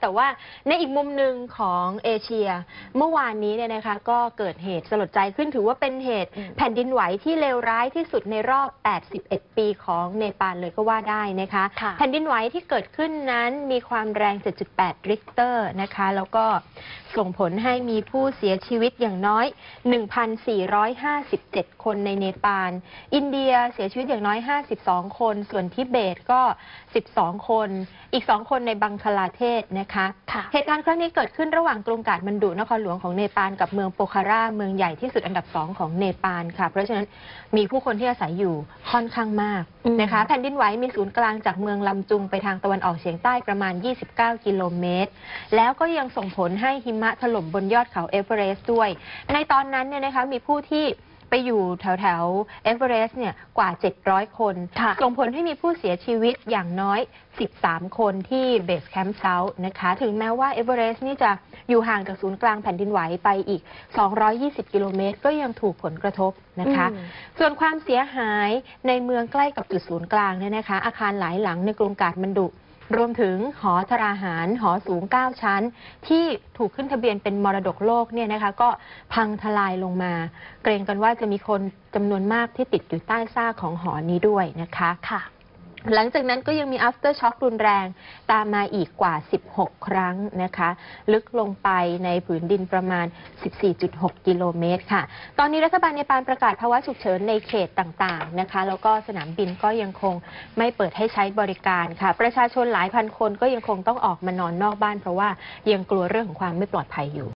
แต่ว่าในอีกมุมหนึ่งของเอเชีย เมื่อวานนี้เนี่ยนะคะก็เกิดเหตุสลดใจขึ้นถือว่าเป็นเหตุอืมแผ่นดินไหวที่เลวร้ายที่สุดในรอบ 81 ปีของเนปาลเลยก็ว่าได้นะคะค่ะแผ่นดินไหวที่เกิดขึ้นนั้นมีความแรง 7.8 ริกเตอร์นะคะ แล้วก็ ส่งผลให้มีผู้เสียชีวิตอย่างน้อย 1,457 คนในเนปาล อินเดียเสียชีวิตอย่างน้อย 52 คน ส่วนทิเบตก็ 12 คน อีก 2 คนในบังคลาเทศนะคะค่ะเหตุการณ์ครั้งนี้เกิดขึ้นระหว่างกรุงกาดมันดุนครหลวงของเนปาลกับเมืองโปคาราเมืองใหญ่ที่สุดอันดับสองของเนปาลค่ะ เพราะฉะนั้นมีผู้คนที่อาศัยอยู่ค่อนข้างมากอืมนะคะแผ่นดินไหวมีศูนย์กลางจากเมืองลำจุงไปทางตะวันออกเฉียงใต้ประมาณ 29 กิโลเมตร แล้วก็ยังส่งผลให้หิมะถล่มบนยอดเขาเอเวอเรสต์ด้วย ในตอนนั้นเนี่ยนะคะมีผู้ที่ไปอยู่แถวแถวเอเวอเรสต์เนี่ยกว่า 700 คนค่ะส่งผลให้มีผู้เสียชีวิตอย่างน้อย 13 คนที่ base camp south นะคะ ถึงแม้ว่าเอเวอเรสต์นี่จะอยู่ห่างจากศูนย์กลางแผ่นดินไหวไปอีก 220 กิโลเมตร ก็ยังถูกผลกระทบนะคะอืมส่วนความเสียหายในเมืองใกล้กับจุดศูนย์กลางเนี่ยนะคะ อาคารหลายหลังในกรุงกาฐมาณฑุ รวมถึงหอธาราหารา หอสูง 9 ชั้น ที่ถูกขึ้นทะเบียนเป็นมรดกโลกเนี่ยนะคะก็พังทลายลงมา เกรงกันว่าจะมีคนจำนวนมากที่ติดอยู่ใต้ซากของหอนี้ด้วยนะคะค่ะ หลังจากนั้นก็ยังมี after shock รุนแรง ตามมาอีกกว่า 16 ครั้งนะคะ ลึกลงไปในผืนดินประมาณ 14.6 กิโลเมตรค่ะ ตอนนี้รัฐบาลเนปาลประกาศภาวะฉุกเฉินในเขตต่างๆนะคะ แล้วก็สนามบินก็ยังคงไม่เปิดให้ใช้บริการค่ะ ประชาชนหลายพันคนก็ยังคงต้องออกมานอนนอกบ้าน เพราะว่ายังกลัวเรื่องของความไม่ปลอดภัยอยู่